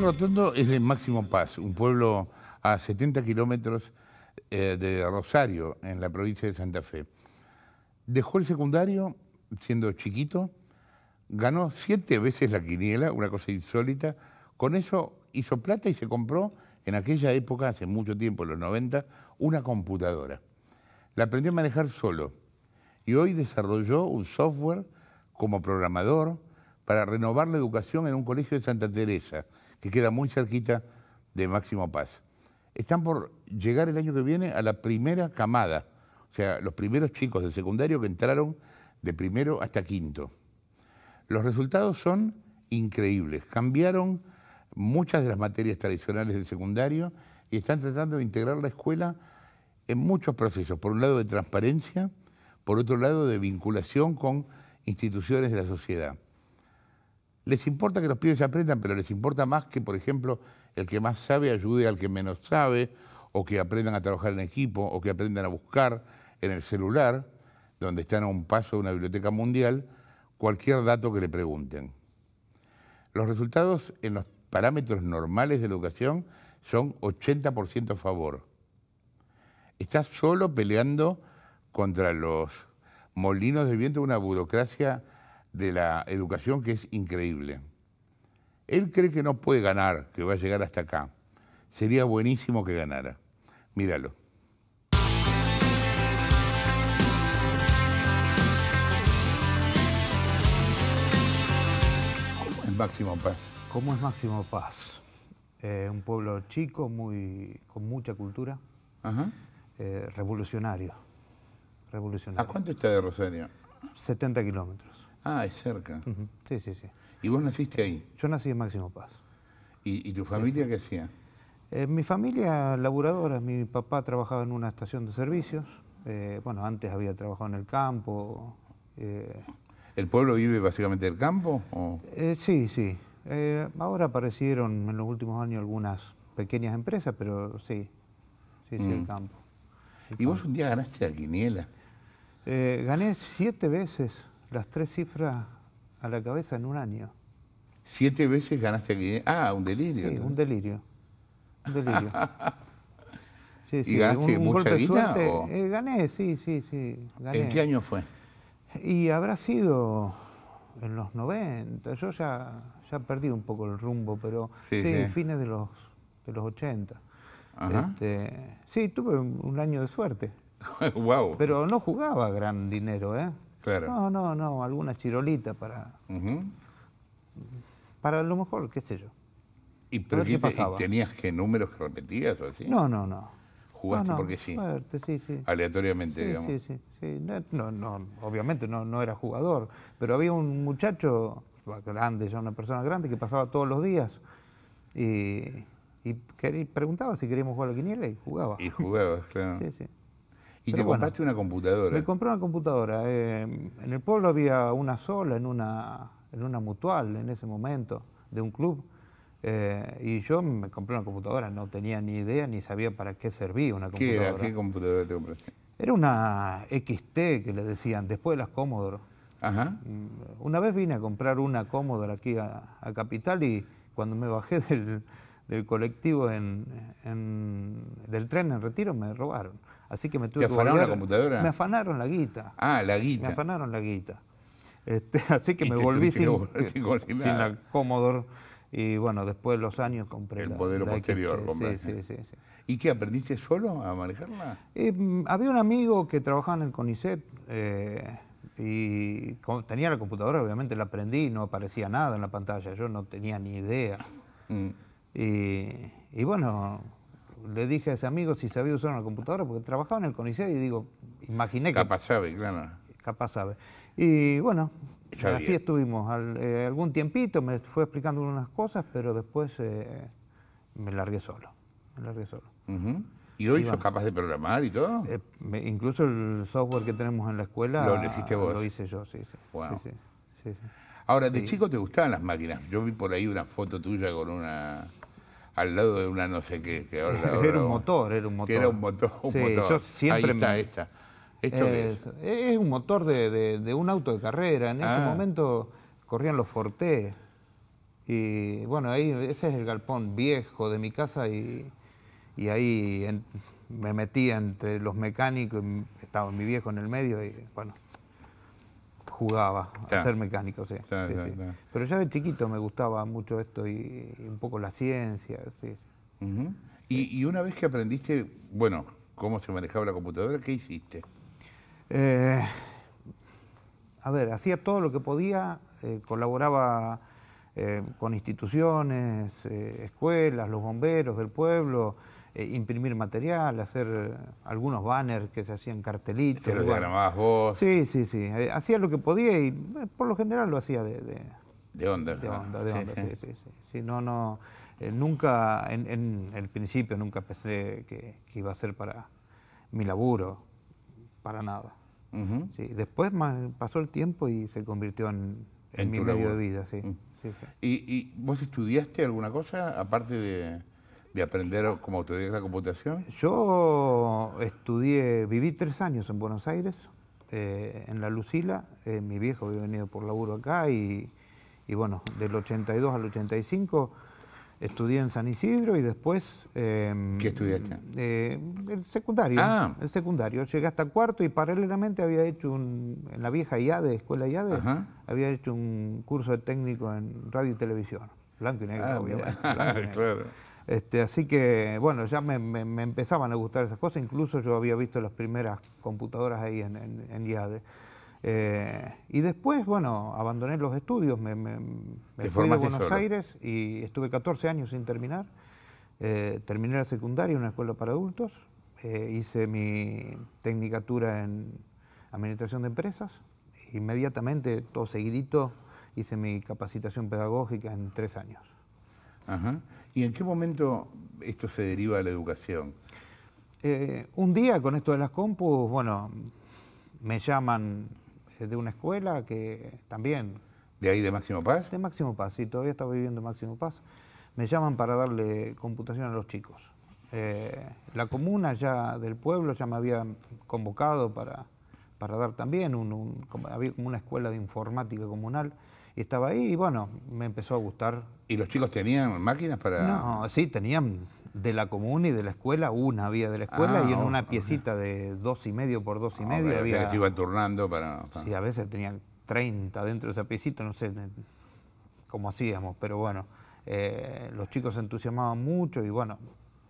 Ariel Rotondo es de Máximo Paz, un pueblo a 70 kilómetros eh, de Rosario, en la provincia de Santa Fe. Dejó el secundario siendo chiquito, ganó siete veces la quiniela, una cosa insólita. Con eso hizo plata y se compró en aquella época, hace mucho tiempo, en los 90, una computadora. La aprendió a manejar solo y hoy desarrolló un software como programador para renovar la educación en un colegio de Santa Teresa, que queda muy cerquita de Máximo Paz. Están por llegar el año que viene a la primera camada, o sea, los primeros chicos de secundario que entraron de primero hasta quinto. Los resultados son increíbles. Cambiaron muchas de las materias tradicionales del secundario y están tratando de integrar la escuela en muchos procesos. Por un lado de transparencia, por otro lado de vinculación con instituciones de la sociedad. Les importa que los pibes aprendan, pero les importa más que, por ejemplo, el que más sabe ayude al que menos sabe, o que aprendan a trabajar en equipo, o que aprendan a buscar en el celular, donde están a un paso de una biblioteca mundial, cualquier dato que le pregunten. Los resultados en los parámetros normales de la educación son 80% a favor. Está solo peleando contra los molinos de viento de una burocracia de la educación que es increíble. Él cree que no puede ganar, que va a llegar hasta acá. Sería buenísimo que ganara. Míralo. ¿Cómo es Máximo Paz? ¿Cómo es Máximo Paz? Eh, un pueblo chico, muy, con mucha cultura, Ajá. eh, revolucionario. ¿A Revolucionario. cuánto está de Rosario? 70 kilómetros. Ah, es cerca. Sí, sí, sí. ¿Y vos naciste ahí? Yo nací en Máximo Paz. ¿Y, y tu familia qué hacía? Eh, mi familia laburadora, mi papá trabajaba en una estación de servicios. eh, bueno, antes había trabajado en el campo. eh, ¿El pueblo vive básicamente del campo? O... sí, sí. Ahora aparecieron en los últimos años algunas pequeñas empresas, pero sí, sí, sí, el Mm. campo. ¿Y vos un día ganaste la quiniela? Gané siete veces las tres cifras a la cabeza en un año. ¿Siete veces ganaste quiniela? Ah, un delirio. Sí, un delirio. Un delirio. Sí, ¿Y ganaste mucha guita, suerte. o? Eh, gané, sí, sí, sí. Gané. ¿En qué año fue? Y habrá sido en los 90. Yo ya, ya perdí un poco el rumbo, pero Sí, sí, sí. fines de los, de los 80. Ajá. Este, sí, tuve un, un año de suerte. wow. Pero no jugaba gran dinero, ¿eh? Claro. No, no, no, alguna chirolita para, Ujú. para lo mejor, qué sé yo. ¿Y pero qué te- y pasaba. tenías que números que repetías o así? No, no, no. Jugaste No, no, porque sí. Suerte, sí, sí. Aleatoriamente, Sí, digamos. sí, sí, sí. No, no, obviamente no, no era jugador, pero había un muchacho grande, ya una persona grande, que pasaba todos los días y, y preguntaba si queríamos jugar a la quiniela y jugaba. Y jugabas, claro. Sí, sí. Y Pero te bueno. compraste una computadora. Me compré una computadora. eh, en el pueblo había una sola, en una, en una mutual en ese momento, de un club. eh, y yo me compré una computadora, no tenía ni idea ni sabía para qué servía una ¿Qué era? computadora. ¿Qué computadora te compraste? Era una XT que le decían, después de las Commodore. Ajá. Mm, Una vez vine a comprar una Commodore aquí a, a Capital y cuando me bajé del, del colectivo en, en- del tren en retiro me robaron. Así que me tuve ¿Te que afanaron la volver- computadora? Me afanaron la guita. Ah, la Me guita. afanaron la guita. Este, así que Y me volví sin, la Commodore. Y bueno, después de los años compré El la, modelo la posterior XT. Sí, sí, sí, sí. ¿Y qué? ¿Aprendiste solo a manejarla? Eh, había un amigo que trabajaba en el CONICET eh, y tenía la computadora, obviamente la aprendí, no aparecía nada en la pantalla, yo no tenía ni idea. Mm. Y, y bueno, le dije a ese amigo si sabía usar una computadora, porque trabajaba en el CONICET y digo, imaginé que Capaz sabe, claro. capaz sabe. Y bueno, Sabía. así estuvimos al- eh, algún tiempito, me fue explicando unas cosas, pero después eh, me largué solo, me largué solo. ¿Y hoy Y sos bueno. capaz de programar y todo? Eh, me- incluso el software que tenemos en la escuela Lo hiciste vos. lo hice yo, sí, sí. Wow. sí, sí. Ahora, de chico te gustaban las máquinas. Yo vi por ahí una foto tuya con una al lado de una no sé qué. Que ahora, era un motor, era un motor. Que era un motor. Un Sí, motor. yo siempre Ahí está, me- esta. ¿Esto qué es? Es, es un motor de, de- de un auto de carrera. En ese Ah. momento corrían los Forte. Y bueno, ahí ese es el galpón viejo de mi casa y, y ahí en- me metía entre los mecánicos, estaba mi viejo en el medio y bueno, jugaba a ser mecánico, sí. Pero ya de chiquito me gustaba mucho esto y, y un poco la ciencia, sí. sí. Ujú. y, y una vez que aprendiste, bueno, cómo se manejaba la computadora, ¿qué hiciste? Eh, a ver, hacía todo lo que podía, eh, colaboraba eh, con instituciones, escuelas, los bomberos del pueblo, eh, imprimir material, hacer eh, algunos banners que se hacían cartelitos. ¿Se lo diagramabas vos? Sí, sí, sí. eh, hacía lo que podía y por lo general lo hacía de, de- De onda. de onda, de onda, sí. sí, sí, sí. Sí, no, no, eh, nunca, en, en el principio nunca pensé que, que iba a ser para mi laburo, para nada. Sí, después pasó el tiempo y se convirtió en, en En mi medio de vida, sí. Mm. sí, sí. ¿Y, y vos estudiaste alguna cosa aparte de, de aprender como autodidacta la computación? Yo estudié, viví tres años en Buenos Aires, eh, en la Lucila. eh, mi viejo había venido por laburo acá y, y bueno, del 82 al 85 estudié en San Isidro y después... eh, ¿Qué estudiaste? eh, el secundario. Ah. El secundario. Llegué hasta cuarto y paralelamente había hecho un, en la vieja IADE, Escuela IADE, Ajá. había hecho un curso de técnico en radio y televisión. Blanco y negro, Ah, obviamente. mira. blanco y negro. Claro. Este, así que, bueno, ya me, me- me empezaban a gustar esas cosas. Incluso yo había visto las primeras computadoras ahí en, en, en IADE. Eh, y después, bueno, abandoné los estudios, me, me- fui de Buenos solo. Aires y estuve 14 años sin terminar. Eh, terminé la secundaria en una escuela para adultos. Eh, hice mi tecnicatura en administración de empresas. Inmediatamente, todo seguidito, hice mi capacitación pedagógica en tres años. Ajá. ¿Y en qué momento esto se deriva a la educación? Eh, un día con esto de las compus, bueno, me llaman eh, de una escuela que también, ¿De ahí de Máximo Paz? de Máximo Paz, sí, todavía estaba viviendo en Máximo Paz, me llaman para darle computación a los chicos. Eh, la comuna ya del pueblo ya me había convocado para, para dar también, un, un- como- había como una escuela de informática comunal, y estaba ahí y bueno, me empezó a gustar ¿Y los chicos tenían máquinas para...? no, sí, tenían de la comuna y de la escuela, una había de la escuela Ah, y en una piecita de dos y medio por dos y Ah, medio había... que se iban turnando para... Sí, a veces tenían 30 dentro de esa piecita, no sé cómo hacíamos, pero bueno, eh, los chicos se entusiasmaban mucho y bueno,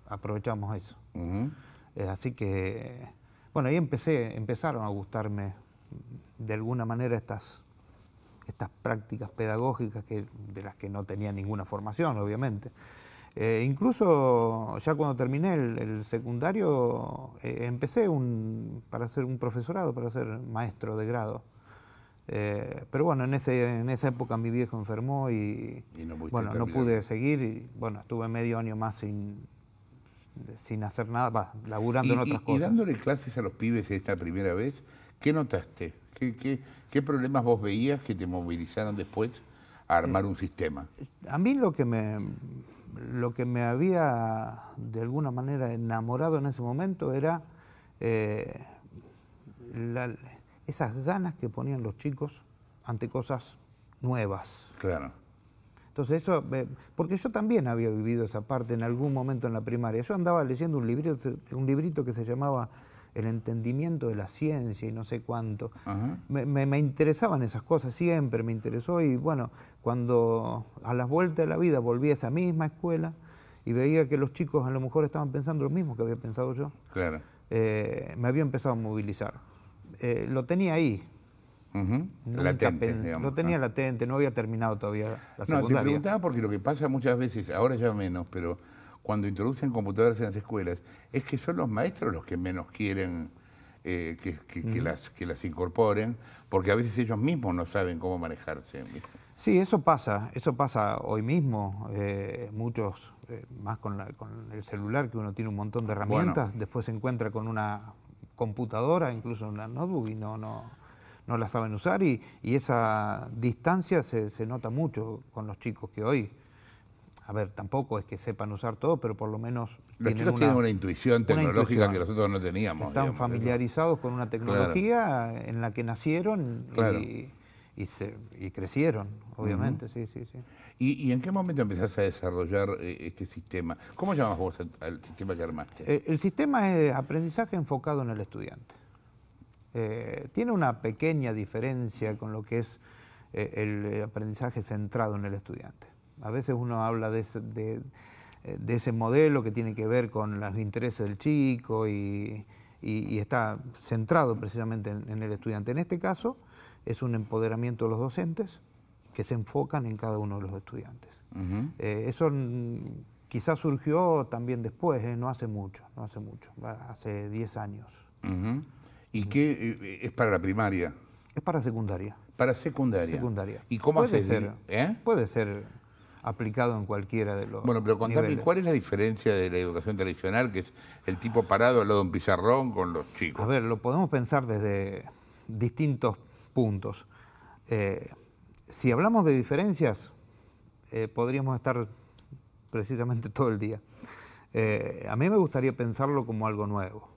aprovechamos eso. Eh, así que, bueno, ahí empecé, empezaron a gustarme de alguna manera estas, estas prácticas pedagógicas que, de las que no tenía ninguna formación, obviamente. Eh, incluso ya cuando terminé el, el secundario, eh, empecé un, para ser un profesorado, para ser maestro de grado. Eh, pero bueno, en, ese, en esa época mi viejo enfermó y, Y no bueno, no pude seguir y bueno, estuve medio año más sin, sin hacer nada, va, laburando Y, en otras y- y cosas. dándole clases a los pibes esta primera vez, ¿qué notaste? ¿Qué, qué, qué problemas vos veías que te movilizaron después a armar un sistema? A mí lo que me lo que me había de alguna manera enamorado en ese momento era eh, la- esas ganas que ponían los chicos ante cosas nuevas. Claro. Entonces eso, eh, porque yo también había vivido esa parte en algún momento en la primaria. Yo andaba leyendo un librito, un librito que se llamaba El entendimiento de la ciencia y no sé cuánto. Me, me- me interesaban esas cosas, siempre me interesó y bueno, cuando a las vueltas de la vida volví a esa misma escuela y veía que los chicos a lo mejor estaban pensando lo mismo que había pensado yo, Claro. eh, me había empezado a movilizar. Eh, lo tenía ahí. Ujú. nunca Latente, digamos. Lo tenía Ah. latente, no había terminado todavía la No, te secundaria. preguntaba porque lo que pasa muchas veces, ahora ya menos, pero cuando introducen computadoras en las escuelas, es que son los maestros los que menos quieren eh, que, que- que las, que las incorporen, porque a veces ellos mismos no saben cómo manejarse. Sí, eso pasa, eso pasa hoy mismo. eh, muchos, eh, más con, la- con el celular, que uno tiene un montón de herramientas, después se encuentra con una computadora, incluso una notebook, y no, no, no la saben usar. Y, y esa distancia se, se nota mucho con los chicos que hoy a ver, tampoco es que sepan usar todo, pero por lo menos los chicos tienen una intuición tecnológica que nosotros no teníamos. Están familiarizados con una tecnología en la que nacieron y, y, crecieron, obviamente, sí, sí, sí. ¿Y, en qué momento empezás a desarrollar eh, este sistema? ¿Cómo llamas vos al, sistema que armaste? El, sistema es aprendizaje enfocado en el estudiante. Eh, tiene una pequeña diferencia con lo que es eh, el aprendizaje centrado en el estudiante. A veces uno habla de ese, modelo que tiene que ver con los intereses del chico y, está centrado precisamente en el estudiante. En este caso es un empoderamiento de los docentes, que se enfocan en cada uno de los estudiantes. Eh, eso quizás surgió también después, eh, no hace mucho, no hace mucho, hace 10 años. ¿Y qué eh, es para la primaria? Es para secundaria. Para secundaria. Secundaria. ¿Y cómo puede ser? Puede ser aplicado en cualquiera de los. Bueno, pero contame, ¿cuál es la diferencia de la educación tradicional, que es el tipo parado al lado de un pizarrón con los chicos? A ver, lo podemos pensar desde distintos puntos si hablamos de diferencias, eh, podríamos estar precisamente todo el día. Eh, a mí me gustaría pensarlo como algo nuevo.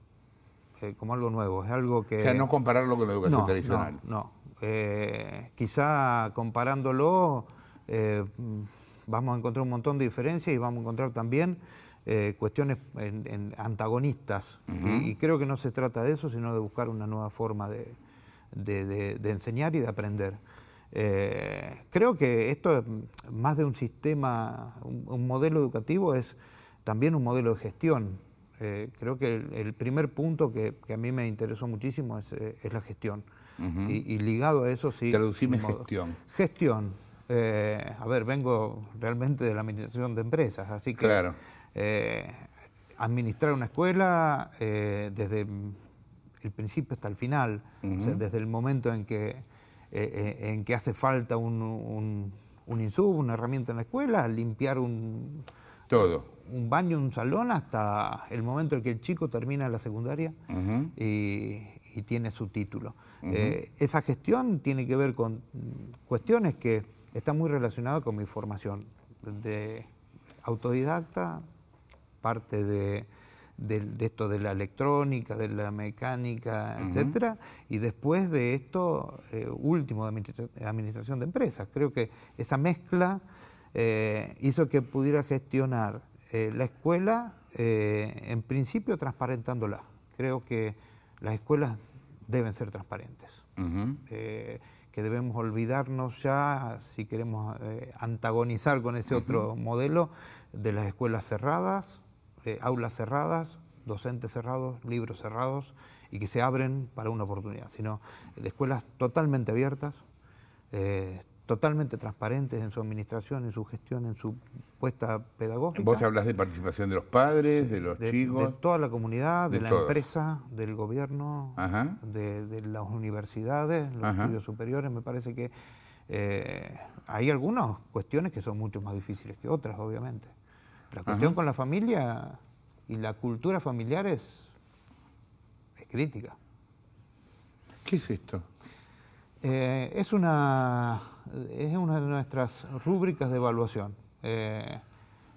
Eh, como algo nuevo. Es algo que. O sea, no compararlo con la educación tradicional. No, no. quizá comparándolo vamos a encontrar un montón de diferencias y vamos a encontrar también cuestiones antagonistas. y, creo que no se trata de eso, sino de buscar una nueva forma de enseñar y de aprender. Eh, creo que esto, más de un sistema, un, modelo educativo, es también un modelo de gestión. Eh, creo que el, primer punto que, a mí me interesó muchísimo es, eh, la gestión. y, ligado a eso, sí. Traducime gestión. Gestión. A ver, vengo realmente de la administración de empresas, así que claro. administrar una escuela desde el principio hasta el final, desde el momento en que eh, eh, en que hace falta un, un, insumo, una herramienta en la escuela, limpiar un, Todo. un baño, un salón, hasta el momento en que el chico termina la secundaria y, tiene su título. Eh, esa gestión tiene que ver con cuestiones que están muy relacionadas con mi formación de autodidacta, parte de de, esto de la electrónica, de la mecánica, etcétera, y después de esto eh, último de administración de empresas. Creo que esa mezcla eh, hizo que pudiera gestionar eh, la escuela, en principio transparentándola. Creo que las escuelas deben ser transparentes. Que debemos olvidarnos ya, si queremos antagonizar con ese otro modelo, de las escuelas cerradas, aulas cerradas, docentes cerrados, libros cerrados y que se abren para una oportunidad, sino de escuelas totalmente abiertas, eh, totalmente transparentes en su administración, en su gestión, en su puesta pedagógica. Vos hablas de participación de los padres, de los chicos. De toda la comunidad, de, la empresa, del gobierno, de, las universidades, los estudios superiores. Me parece que eh, hay algunas cuestiones que son mucho más difíciles que otras, obviamente. La cuestión con la familia y la cultura familiar es, crítica. ¿Qué es esto? Eh, es, una, es una de nuestras rúbricas de evaluación. Eh,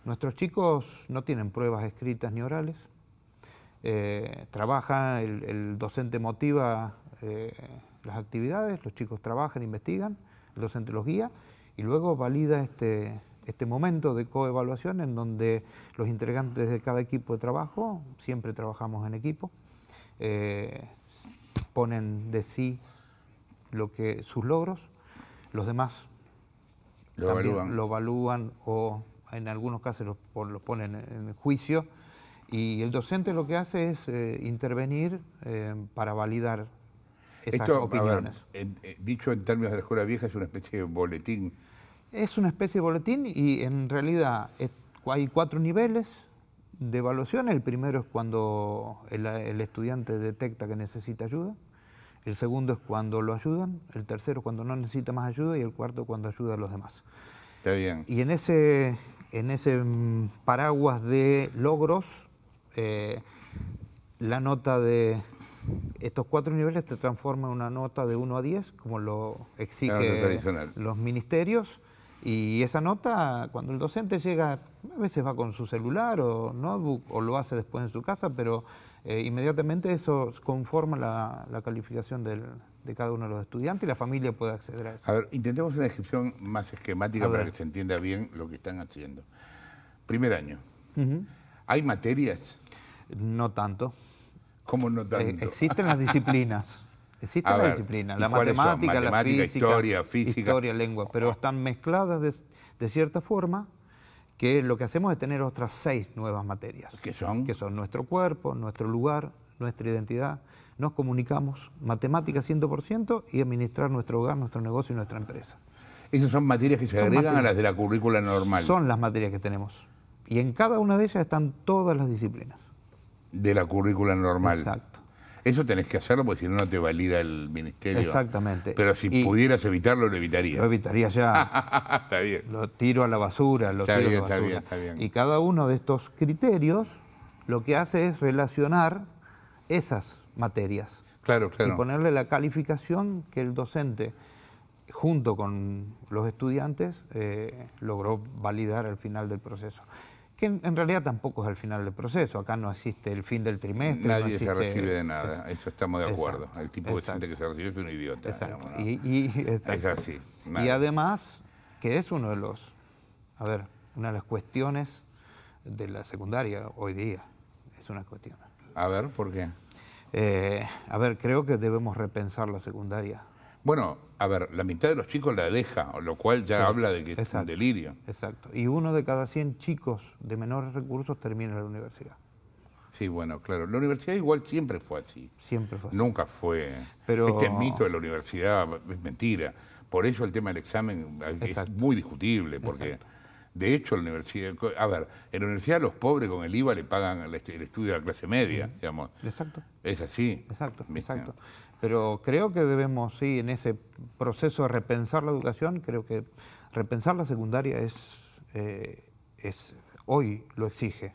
nuestros chicos no tienen pruebas escritas ni orales. Eh, trabajan, el, docente motiva las actividades, los chicos trabajan, investigan, el docente los guía y luego valida este, este momento de coevaluación en donde los integrantes de cada equipo de trabajo, siempre trabajamos en equipo, eh, ponen de sí lo que, sus logros, los demás lo evalúan. lo evalúan o en algunos casos los, ponen en juicio y el docente lo que hace es eh, intervenir eh, para validar esas opiniones. dicho en términos de la escuela vieja, es una especie de boletín es una especie de boletín y en realidad hay cuatro niveles de evaluación. El primero es cuando el, estudiante detecta que necesita ayuda. El segundo es cuando lo ayudan. El tercero es cuando no necesita más ayuda. Y el cuarto cuando ayuda a los demás. Está bien. Y en ese, en ese mm, paraguas de logros, eh, la nota de estos cuatro niveles se transforma en una nota de 1 a 10, como lo exigen los ministerios Y esa nota, cuando el docente llega, a veces va con su celular o notebook o lo hace después en su casa, pero eh, inmediatamente eso conforma la, la calificación del, de cada uno de los estudiantes y la familia puede acceder a eso. A ver, intentemos una descripción más esquemática para que se entienda bien lo que están haciendo. Primer año. ¿Hay materias? No tanto. ¿Cómo no tanto? Eh, existen las disciplinas. Existen las disciplinas. La matemática, la física, historia, física. Historia, lengua, pero están mezcladas de, de cierta forma que lo que hacemos es tener otras seis nuevas materias. ¿Qué son? Que son nuestro cuerpo, nuestro lugar, nuestra identidad, nos comunicamos, matemática 100% y administrar nuestro hogar, nuestro negocio y nuestra empresa. Esas son materias que se agregan a las de la currícula normal. Son las materias que tenemos. Y en cada una de ellas están todas las disciplinas. De la currícula normal. Exacto. Eso tenés que hacerlo porque si no, no te valida el ministerio. Exactamente. Pero si pudieras evitarlo, lo evitaría. Lo evitaría ya. está bien. Lo tiro a la basura, lo está tiro bien, a la basura. Está bien, está bien. Y cada uno de estos criterios lo que hace es relacionar esas materias. Claro, claro. Y ponerle la calificación que el docente, junto con los estudiantes, eh, logró validar al final del proceso. Que en, realidad tampoco es al final del proceso. Acá no existe el fin del trimestre. Nadie se recibe de nada. Eso estamos de acuerdo. el tipo de gente que se recibe es un idiota. Exacto. y, Es así. Y además, que es uno de los, a ver, una de las cuestiones de la secundaria hoy día. Es una cuestión. A ver, ¿por qué? Eh, a ver, creo que debemos repensar la secundaria. Bueno, a ver, la mitad de los chicos la deja, lo cual ya habla de que es un delirio. Exacto. Y uno de cada 100 chicos de menores recursos termina en la universidad. Sí, bueno, claro. La universidad igual siempre fue así. Siempre fue así. Nunca fue. Pero... Este mito de la universidad es mentira. Por eso el tema del examen es muy discutible, porque de hecho la universidad, a ver, en la universidad los pobres con el IVA le pagan el, estudio de la clase media, digamos. Exacto. Es así. Exacto, exacto. Pero creo que debemos, sí, en ese proceso de repensar la educación, creo que repensar la secundaria es, eh, es hoy lo exige,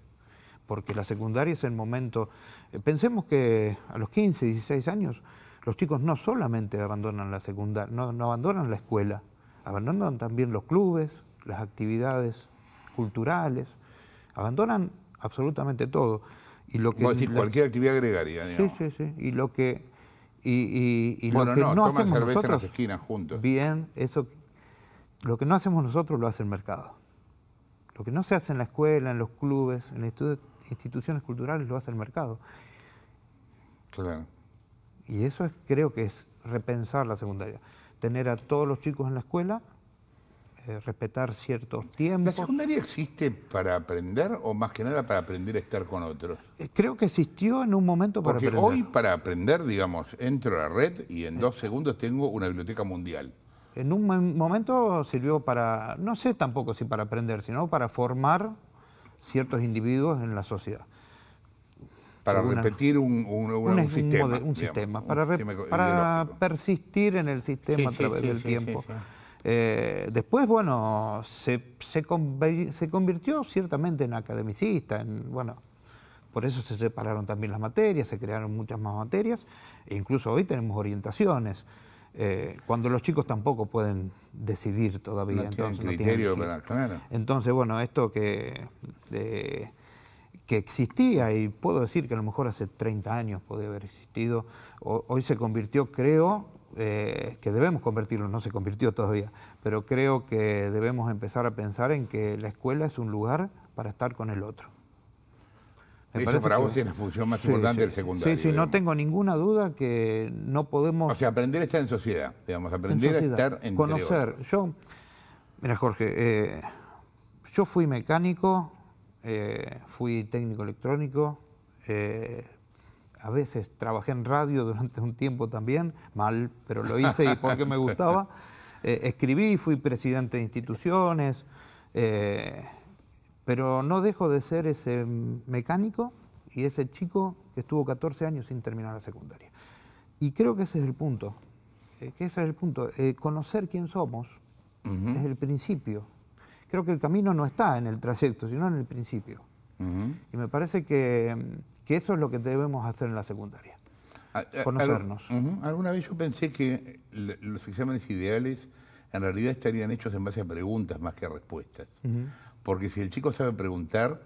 porque la secundaria es el momento, eh, pensemos que a los 15, 16 años, los chicos no solamente abandonan la secundaria, no, no abandonan la escuela, abandonan también los clubes, las actividades culturales, abandonan absolutamente todo. Y lo que decir, cualquier actividad gregaria. Sí, sí, sí. Y lo que y, y, bueno, lo que no, no, hacemos nosotros, en las esquinas juntos. Bien, eso, lo que no hacemos nosotros lo hace el mercado. Lo que no se hace en la escuela, en los clubes, en las instituciones culturales, lo hace el mercado. Claro. Y eso es, creo que es repensar la secundaria. Tener a todos los chicos en la escuela, eh, respetar ciertos tiempos. ¿La secundaria existe para aprender o más que nada para aprender a estar con otros? Eh, creo que existió en un momento para Porque aprender. hoy para aprender, digamos, entro a la red y en dos segundos tengo una biblioteca mundial. En un momento sirvió para, no sé tampoco si para aprender, sino para formar ciertos individuos en la sociedad. Para repetir un, sistema. Un, sistema, para, para persistir en el sistema a través del tiempo. Eh, después, bueno, se, se, convirtió ciertamente en academicista, en, bueno, por eso se separaron también las materias, se crearon muchas más materias, e incluso hoy tenemos orientaciones, eh, cuando los chicos tampoco pueden decidir todavía. entonces, criterio para, entonces, bueno, esto que, que existía, y puedo decir que a lo mejor hace 30 años podía haber existido, hoy se convirtió, creo, eh, que debemos convertirlo, no se convirtió todavía, pero creo que debemos empezar a pensar en que la escuela es un lugar para estar con el otro. Eso para vos es la función más importante del secundario. Sí, sí, no tengo ninguna duda que no podemos... O sea, aprender a estar en sociedad, digamos, aprender a estar en Conocer. Yo, mira Jorge, eh, yo fui mecánico, eh, fui técnico electrónico, a veces trabajé en radio durante un tiempo también, mal, pero lo hice y porque me gustaba. Eh, escribí, fui presidente de instituciones, eh, pero no dejo de ser ese mecánico y ese chico que estuvo 14 años sin terminar la secundaria. Y creo que ese es el punto, eh, que ese es el punto. conocer quién somos es el principio. Creo que el camino no está en el trayecto, sino en el principio. Y me parece que que eso es lo que debemos hacer en la secundaria. Conocernos. Alguna vez yo pensé que los exámenes ideales en realidad estarían hechos en base a preguntas más que a respuestas. Porque si el chico sabe preguntar,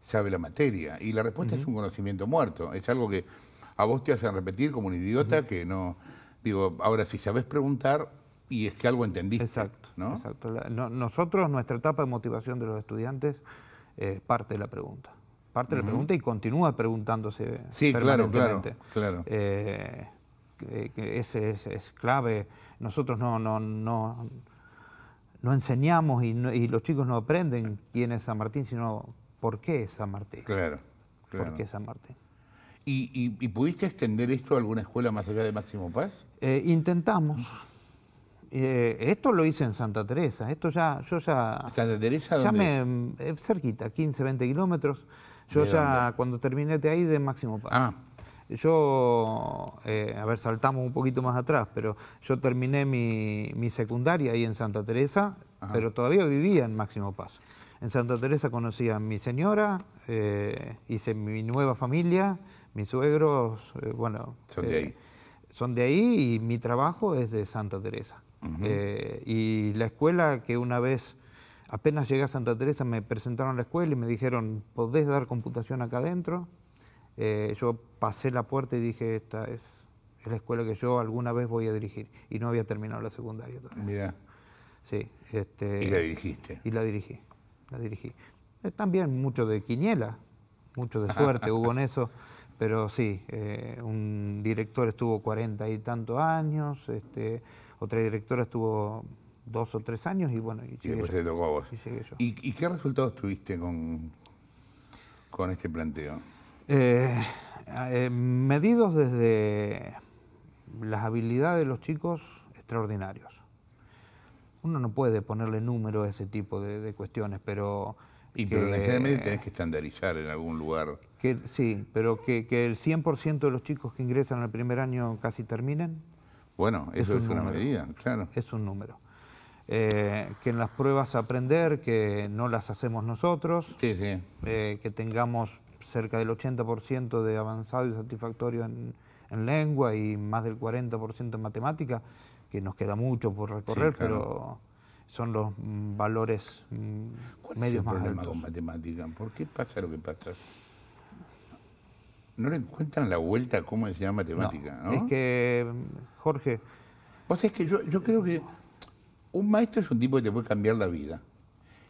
sabe la materia. Y la respuesta es un conocimiento muerto. Es algo que a vos te hacen repetir como un idiota que no... Digo, ahora si sabes preguntar y es que algo entendiste. Exacto. ¿no? exacto. La- no- nosotros, nuestra etapa de motivación de los estudiantes es parte de la pregunta. Parte de la pregunta y continúa preguntándose Sí, claro, permanentemente. claro, claro. Eh, que ese es, es clave. Nosotros no, no, no, no enseñamos y, no- y los chicos no aprenden quién es San Martín, sino por qué es San Martín. Claro, claro. ¿Por qué San Martín? ¿Y, y, y pudiste extender esto a alguna escuela más allá de Máximo Paz? Eh, intentamos. Eh, esto lo hice en Santa Teresa. Esto ya, yo ya, ¿Santa Teresa ya dónde me eh, cerquita, 15, 20 kilómetros. Yo ¿De ya dónde? cuando terminé de ahí de Máximo Paz. Ah, Yo, eh, a ver, saltamos un poquito más atrás, pero yo terminé mi, mi secundaria ahí en Santa Teresa, pero todavía vivía en Máximo Paz. En Santa Teresa conocí a mi señora, eh, hice mi nueva familia, mis suegros, eh, bueno, Son de ahí. son de ahí y mi trabajo es de Santa Teresa. Eh, y la escuela que una vez, apenas llegué a Santa Teresa, me presentaron a la escuela y me dijeron, ¿podés dar computación acá adentro? Eh, yo pasé la puerta y dije, esta es, es la escuela que yo alguna vez voy a dirigir. Y no había terminado la secundaria todavía. mira. Sí, este, Y la dirigiste. y la dirigí, la dirigí. Eh, También mucho de quiniela, mucho de suerte hubo en eso, pero sí, eh, un director estuvo cuarenta y tantos años, este, otra directora estuvo dos o tres años y bueno, y Y después yo. te tocó a vos. Y llegué yo. ¿Y, y qué resultados tuviste con, con este planteo? Eh, eh, medidos desde las habilidades de los chicos extraordinarios. Uno no puede ponerle número a ese tipo de, de cuestiones, pero... Y que- pero necesariamente tenés que estandarizar en algún lugar. Que, sí, pero que, que el 100% de los chicos que ingresan al primer año casi terminen, Bueno, Es eso es, un una número. medida, claro. es un número. Eh, que en las pruebas aprender, que no las hacemos nosotros, Sí, sí. eh, que tengamos cerca del 80% de avanzado y satisfactorio en, en lengua y más del 40% en matemática, que nos queda mucho por recorrer, claro. pero son los valores mm, ¿Cuál es medios el más problema altos. con matemática? ¿Por qué pasa lo que pasa? No le encuentran la vuelta a cómo enseñar matemática, ¿no? Es que, mm, Jorge, Vos sabés que yo, yo creo que un maestro es un tipo que te puede cambiar la vida.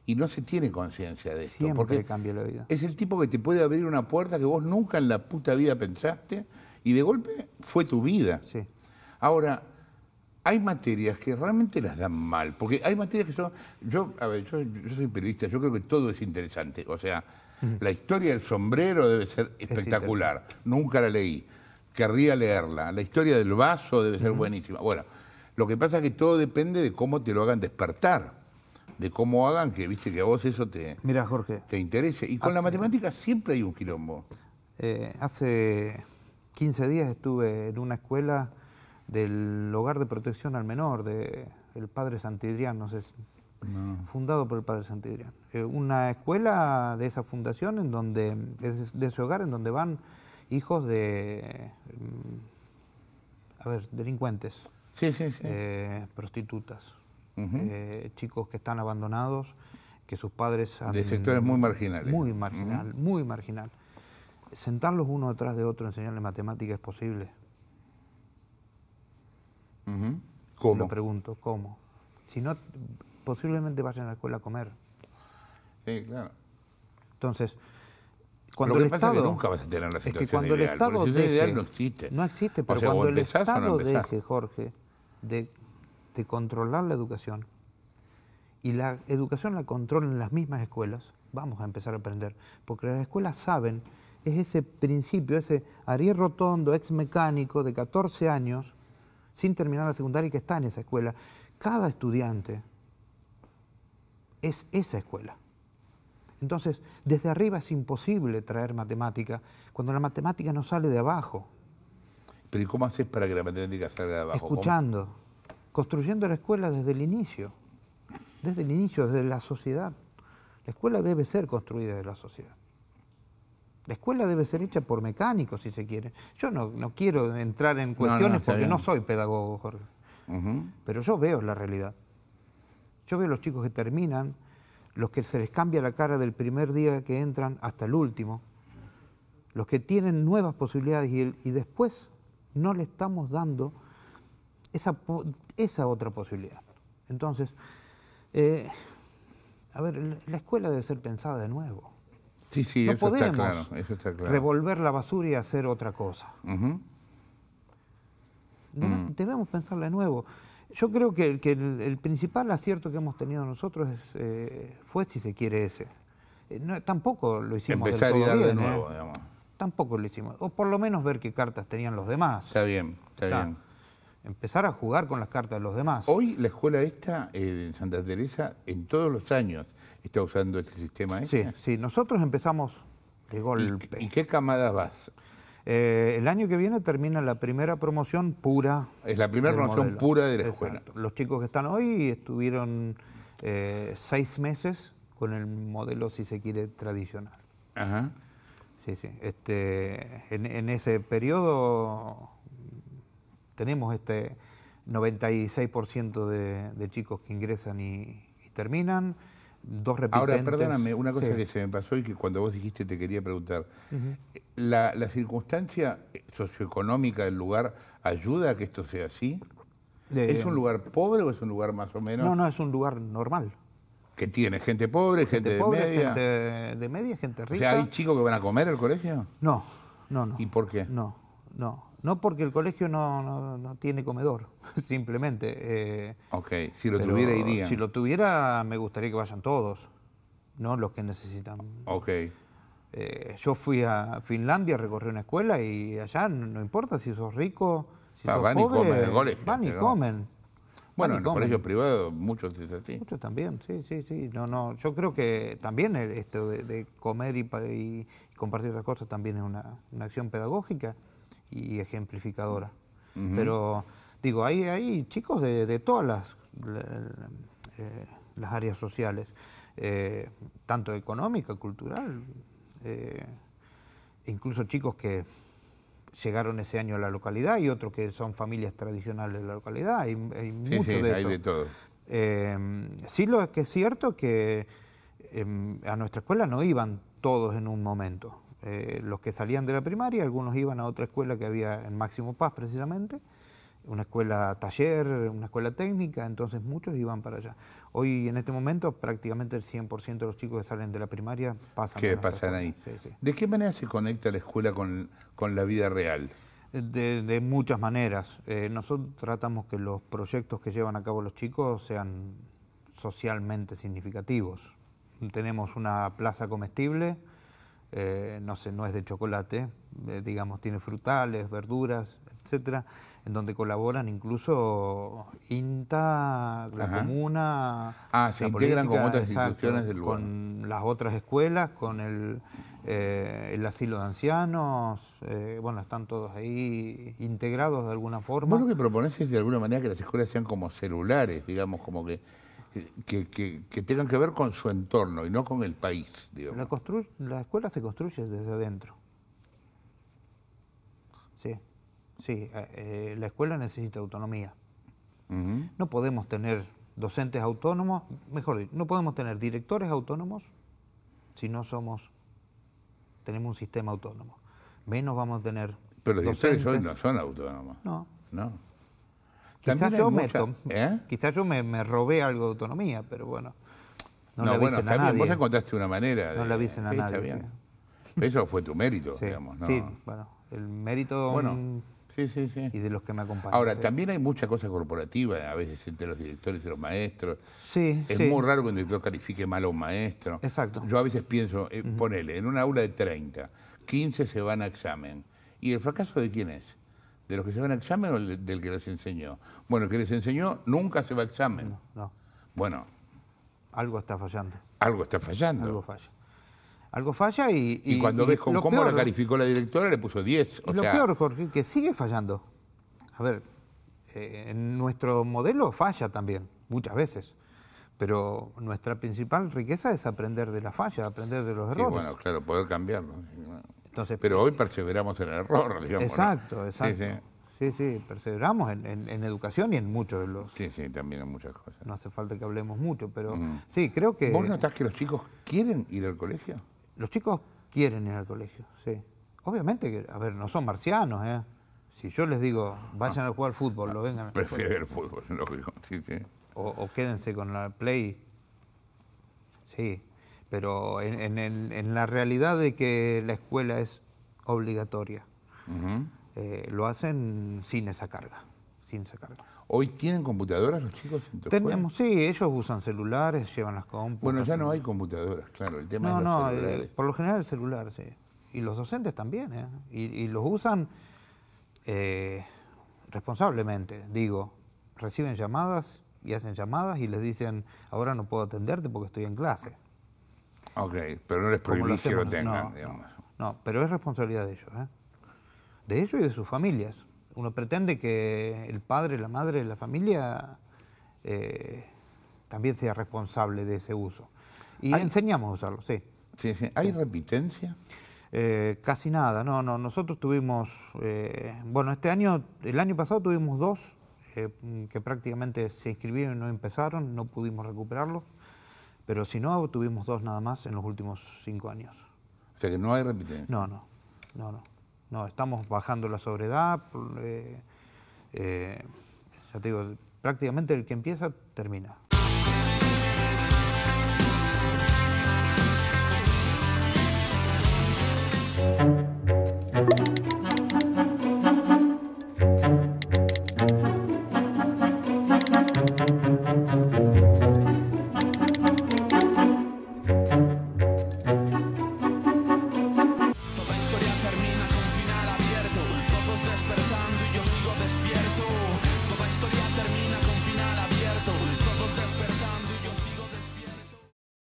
Y no se tiene conciencia de esto. siempre porque cambia la vida. es el tipo que te puede abrir una puerta que vos nunca en la puta vida pensaste y de golpe fue tu vida. Sí. Ahora, hay materias que realmente las dan mal, porque hay materias que son... Yo, a ver, yo, yo soy periodista, yo creo que todo es interesante. O sea, la historia del sombrero debe ser espectacular. Nunca la leí. Querría leerla. La historia del vaso debe ser buenísima. Bueno, lo que pasa es que todo depende de cómo te lo hagan despertar, de cómo hagan que, viste, que a vos eso te, Mira, Jorge, te interese. Y con la matemática siempre hay un quilombo. eh, hace 15 días estuve en una escuela del Hogar de Protección al Menor, de el Padre Santidrián, no sé, si- fundado por el Padre Santidrián. Eh, una escuela de esa fundación, en donde, de ese hogar, en donde van hijos de, mm, a ver, delincuentes, Sí, sí, sí. eh, prostitutas, eh, chicos que están abandonados, que sus padres han... De sectores muy marginales. Muy marginal, muy marginal. Sentarlos uno detrás de otro, enseñarles matemáticas es posible. ¿Cómo? Lo pregunto, ¿cómo? Si no, posiblemente vayan a la escuela a comer. Sí, claro. Entonces, cuando Lo que el pasa Estado... es que nunca vas a tener la es que situación cuando ideal, el Estado situación ideal no existe. No existe, O pero sea, cuando el no Estado deje, Jorge, de, de controlar la educación y la educación la controlan las mismas escuelas, vamos a empezar a aprender. Porque las escuelas saben, es ese principio, ese Ariel Rotondo, ex mecánico de 14 años, sin terminar la secundaria y que está en esa escuela. Cada estudiante es esa escuela. Entonces, desde arriba es imposible traer matemática cuando la matemática no sale de abajo, Pero ¿y cómo haces para que la matemática salga de abajo? ¿Cómo? escuchando, construyendo la escuela desde el inicio, desde el inicio, desde la sociedad. La escuela debe ser construida desde la sociedad. La escuela debe ser hecha por mecánicos, si se quiere. Yo no, no quiero entrar en no, cuestiones porque no soy pedagogo, Jorge, pero yo veo la realidad. Yo veo los chicos que terminan, los que se les cambia la cara del primer día que entran hasta el último, los que tienen nuevas posibilidades y, el- y después no le estamos dando esa, otra posibilidad. Entonces, eh, a ver, la- la escuela debe ser pensada de nuevo. Sí, sí, no eso podemos está claro. Eso está claro. revolver la basura y hacer otra cosa. Debe- Mm. Debemos pensarla de nuevo. Yo creo que, que el, el principal acierto que hemos tenido nosotros es, eh, fue, si se quiere, ese. Eh, no- tampoco lo hicimos Empezar del y todo dar de bien, ¿eh? nuevo, digamos. Tampoco lo hicimos. O por lo menos ver qué cartas tenían los demás. Está bien, está Está. bien. Empezar a jugar con las cartas de los demás. Hoy la escuela esta en Santa Teresa, en todos los años, está usando este sistema Sí, este. sí, nosotros empezamos de golpe. ¿Y, y qué camadas vas? Eh, el año que viene termina la primera promoción pura. Es la primera promoción modelo. pura de la Exacto. escuela. Los chicos que están hoy estuvieron eh, seis meses con el modelo, si se quiere, tradicional. Ajá. Sí, sí. Este, en, en ese periodo tenemos este 96% de, de chicos que ingresan y, y terminan, dos repitentes. Ahora, perdóname, una cosa Sí. que se me pasó y que cuando vos dijiste te quería preguntar. la, ¿La circunstancia socioeconómica del lugar ayuda a que esto sea así? De- ¿Es un lugar pobre o es un lugar más o menos No, no, es un lugar normal. que tiene gente pobre, gente, Gente de pobre, media? gente de media, gente O rica. sea, ¿hay chicos que van a comer al colegio? No, no, no. ¿Y por qué? No, no. No porque el colegio no, no, no tiene comedor, simplemente. eh, Ok, si lo tuviera iría. Si lo tuviera, me gustaría que vayan todos, no los que necesitan. Ok. Eh, yo fui a Finlandia, recorrí una escuela y allá no, importa si sos rico, si Ah, sos van y comen en el colegio, van y pero- comen. Bueno, en los colegios privados muchos es así. Muchos también, sí, sí, sí. No, no, yo creo que también esto de, de comer y, y compartir las cosas también es una, una acción pedagógica y ejemplificadora. Pero digo, hay, hay chicos de, de todas las, la- la- eh, las áreas sociales, eh, tanto económica, cultural, eh, incluso chicos que llegaron ese año a la localidad y otros que son familias tradicionales de la localidad. Hay, hay Sí, mucho sí, de hay eso. de todo. Sí lo que es cierto que em, a nuestra escuela no iban todos en un momento. Eh, los que salían de la primaria, algunos iban a otra escuela que había en Máximo Paz precisamente, una escuela taller, una escuela técnica, entonces muchos iban para allá. Hoy en este momento prácticamente el 100% de los chicos que salen de la primaria pasan ¿Qué pasan ahí? Sí, sí. ¿De qué manera se conecta la escuela con, con la vida real? De, de muchas maneras. Eh, nosotros tratamos que los proyectos que llevan a cabo los chicos sean socialmente significativos. Tenemos una plaza comestible, eh, no sé, no es de chocolate, eh, digamos, tiene frutales, verduras, etcétera, en donde colaboran incluso INTA, la Ajá. comuna. Ah, se integran con otras instituciones del lugar. Con las otras escuelas, con el, eh, el asilo de ancianos, eh, bueno, están todos ahí integrados de alguna forma. Vos lo que proponés es de alguna manera que las escuelas sean como celulares, digamos, como que, que, que- que tengan que ver con su entorno y no con el país, digamos. La, constru- la escuela se construye desde adentro. Sí, sí, eh, eh, la escuela necesita autonomía. No podemos tener docentes autónomos, mejor dicho, no podemos tener directores autónomos si no somos, tenemos un sistema autónomo. Menos vamos a tener Pero los directores hoy docentes. no son autónomos. No. No. Quizás También hay yo, me, mucha- ¿Eh? quizás yo me, me robé algo de autonomía, pero bueno, no, No, bueno, está a bien, vos nadie. encontraste una manera. No le avisen a Sí, nadie, Está bien. sí. Eso fue tu mérito, Sí, digamos. ¿no? sí, bueno, el mérito Bueno, sí, sí, sí. y de los que me acompañan. Ahora, también hay mucha cosa corporativa, a veces entre los directores y los maestros. Sí, Es muy raro que un director califique mal a un maestro. Exacto. Yo a veces pienso, eh, ponele, en un aula de 30, 15 se van a examen. ¿Y el fracaso de quién es? ¿De los que se van a examen o del, del que les enseñó? Bueno, el que les enseñó nunca se va a examen. No, Bueno, algo está fallando, algo está fallando. algo falla. Algo falla y... y, cuando ves con cómo la calificó la directora, le puso 10. Y O lo sea, peor, Jorge, que sigue fallando. A ver, eh, en nuestro modelo falla también, muchas veces. Pero nuestra principal riqueza es aprender de la falla, aprender de los sí, errores. bueno, claro, poder cambiarlo. Entonces, Pero hoy perseveramos en el error, digamos. ¿no? exacto, Sí, exacto. sí. sí, sí, perseveramos en, en- en educación y en muchos de los... Sí, sí, también hay muchas cosas. No hace falta que hablemos mucho, pero Mm. sí, creo que ¿Vos notás que los chicos quieren ir al colegio? los chicos quieren ir al colegio, sí. Obviamente que, a ver, no son marcianos, ¿eh? Si yo les digo, vayan a jugar al fútbol, lo vengan a Prefieren el fútbol, lógico. Sí, sí. o, o quédense con la play. Sí, pero en, en- en- en la realidad de que la escuela es obligatoria, eh, lo hacen sin esa carga, sin esa carga. ¿Hoy tienen computadoras los chicos en tu escuela? Tenemos, sí, ellos usan celulares, llevan las computadoras. Bueno, ya no hay computadoras, claro. El tema No, es los no, eh, celulares. por lo general el celular, sí. Y los docentes también, ¿eh? Y, y los usan eh, responsablemente. Digo, reciben llamadas y hacen llamadas y les dicen, ahora no puedo atenderte porque estoy en clase. Ok, pero no les prohibís que lo tengan, no, digamos. no, no, pero es responsabilidad de ellos, ¿eh? De ellos y de sus familias. Uno pretende que el padre, la madre, la familia eh, también sea responsable de ese uso. Y Hay- enseñamos a usarlo, sí. Sí, sí. ¿Hay repitencia? Eh, casi nada, no, no. Nosotros tuvimos, eh, bueno, este año, el año pasado tuvimos dos eh, que prácticamente se inscribieron y no empezaron, no pudimos recuperarlos, pero si no, tuvimos dos nada más en los últimos cinco años. O sea que no hay repitencia. No, no, no, no. No, estamos bajando la sobriedad. eh, eh, ya te digo, prácticamente el que empieza termina.